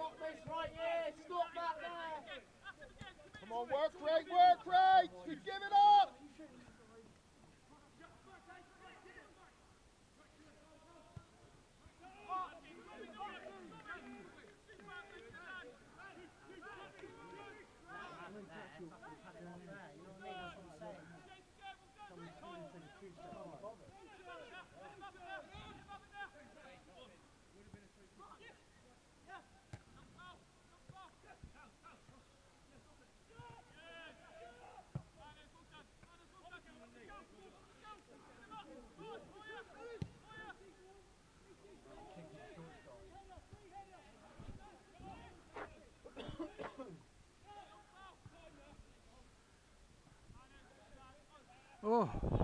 Stop this right here. Stop that there. Come on, work, Craig. Work, Craig. You give it up. 어.